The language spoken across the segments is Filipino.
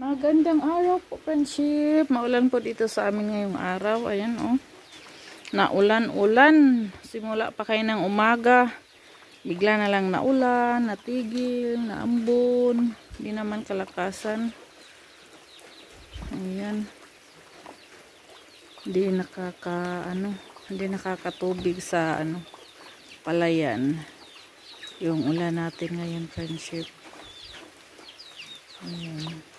Magandang araw po, friendship. Maulan po dito sa amin ngayong araw. Ayan, oh. Naulan-ulan. Simula pa kayo ng umaga. Bigla na lang naulan, natigil, naambon. Hindi naman kalakasan. Ayan. Hindi nakaka, ano, hindi nakakatubig sa, ano, palayan. Yung ulan natin ngayon, friendship. Ayan.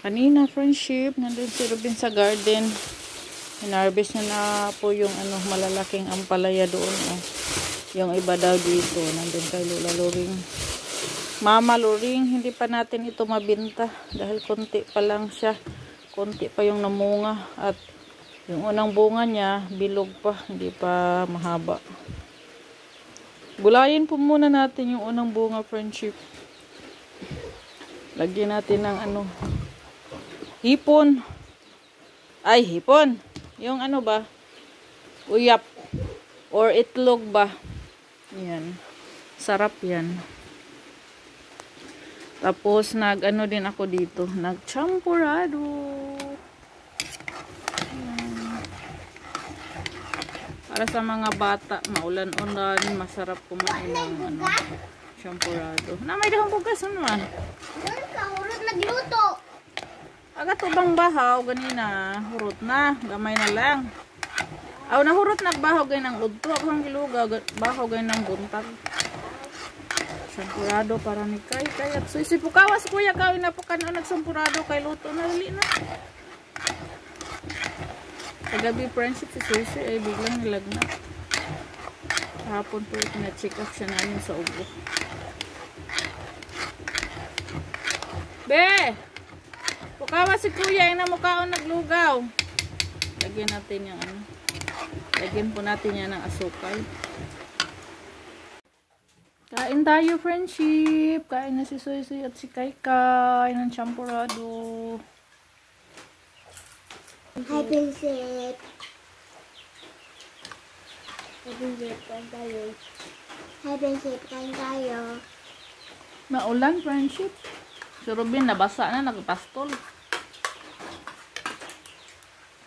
Kanina, friendship, nandun si Ruben sa garden. Hinarvest niya na po yung ano, malalaking ampalaya doon. Oh. Yung iba daw dito, nandun kay Lola Loring. Mama Loring, hindi pa natin ito mabinta. Dahil konti pa lang siya. Konti pa yung namunga. At yung unang bunga niya, bilog pa. Hindi pa mahaba. Gulayin po muna natin yung unang bunga, friendship. Lagyan natin ng ano, hipon. Ay, hipon. Yung ano ba? Uyap. Or itlog ba? Yan. Sarap yan. Tapos, nag ano din ako dito. Nag-champurado. Para sa mga bata, maulan-ulan, masarap kumain ng ano, champurado. Na may dahong bugas naman. Urot nagluto. Aga tubang bahaw ganina, hurot na, gamay na lang. Aw nahurot nagbahaw gay ng udto, ako ang gilugaw, bahaw gay ng buntag. Sampurado para ni kay kay at suisi pukawas kuya kawin na po kan nagsampurado kay luto na dali na. Kagabi friendship si Suisi ay biglang nilagnat. Hapon po na-check up siya namin sa ubo. Be! Pukawa si kuya, yung namukhaon naglugaw. Lagyan natin yung ano. Lagyan po natin yan ng asukal. Kain tayo, friendship. Kain na si Soy Soy at si Kaikai ng champurado. Hi, Prinsip. Hi, Prinsip. Kain tayo. Hi, Prinsip. Kain tayo. Maulan, friendship. Si Robin, nabasa na, nagpastol.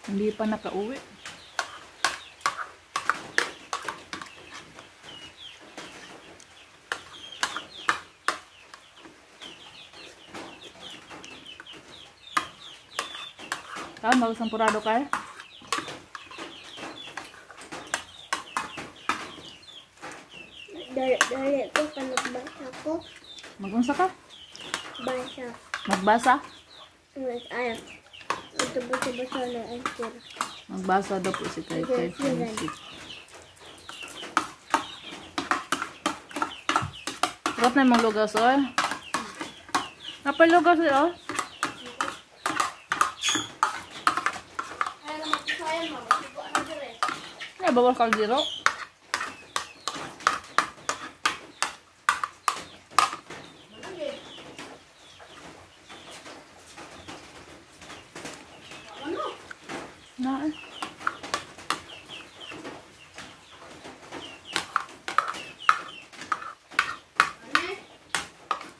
Hindi pa nakauwi. Kaya magsampurado kayo? Dali, dali ko ka nagbasa ko. Magunsa ka? Basa. Magbasa? Mas ayak. Ito basa-basa na answer. Magbasa daw po si Kai Kai Friendship. Sarap na yung mga lugaw, soy. Napay lugaw, soy, oh. Ay, bawal kaldero. Na eh.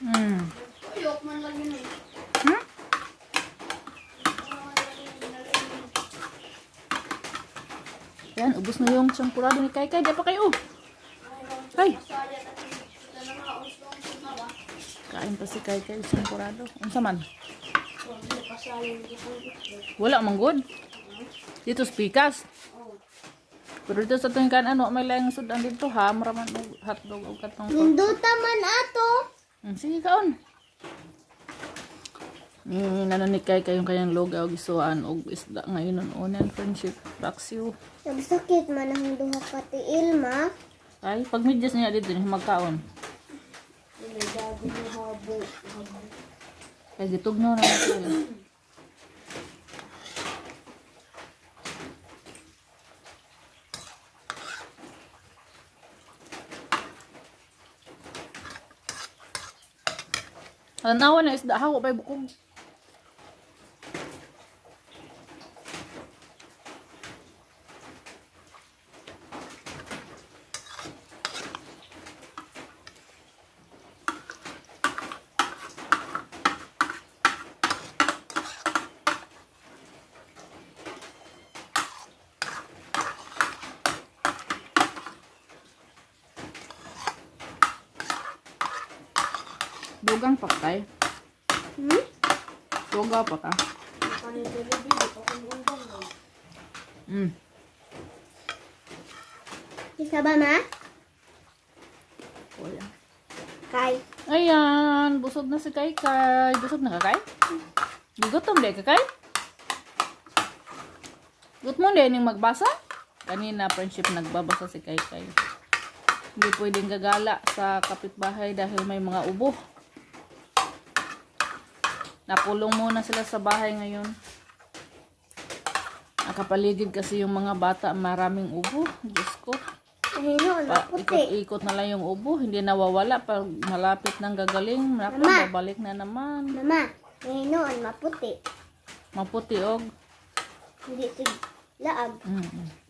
Hmm. Hmm? Ubos na yung champurado ni Kai Kai. Di pa kayo. Kai. Kain pa si Kai Kai champurado. Unsa man? Wala man good. Dito spikas. Pero dito sa tuwing kan ano, may layang sudan dito ha. Maraman og hotdog o katong pork. Ninduta man ato. Hmm, sige kaon. Ni nananikay kayong kayang logaw gisuan og isda ngayon on onan friendship Raxiu. Nagsakit man ang duha ka ti Ilma. Ay pag medyas niya dito ni magkaon. Kay gitugno na ito. Tanawa na isda hawa pa'y bukog. Dugang pa kay. Hmm? Duga pa ka. Mm. Isa ba, ma? Wala. Kay. Ayan, busog na si Kay Kay. Busog na ka Kay? Gutom di ka Kay? Gut mo din yung magbasa? Kanina, friendship, nagbabasa si Kay Kay. Hindi pwedeng gagala sa kapitbahay dahil may mga ubo. Nakulong muna sila sa bahay ngayon. Nakapaligid kasi yung mga bata, maraming ubo. Diyos ko. Ikot-ikot na lang yung ubo, hindi nawawala pag malapit ng gagaling. Naku, Mama. babalik na naman. Mama, mahino, maputi. Maputi og. Hindi laag. Mm.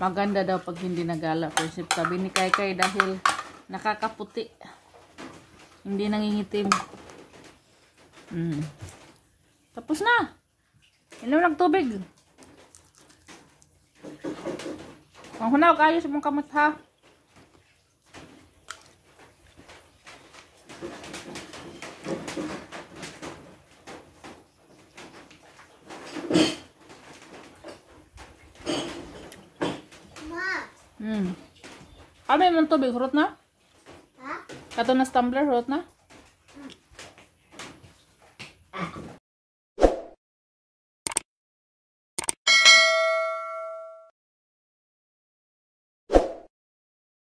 Maganda daw pag hindi nagala. Prinsip sabi ni Kai dahil nakakaputi. Hindi nangingitim. Mm. Tapos na. Inom ng tubig. Ang hunaw kayo sa mong kamot ha. Ma, Mm. Kami mong tubig, hurot na? ha? Kato na tumbler, hurot na?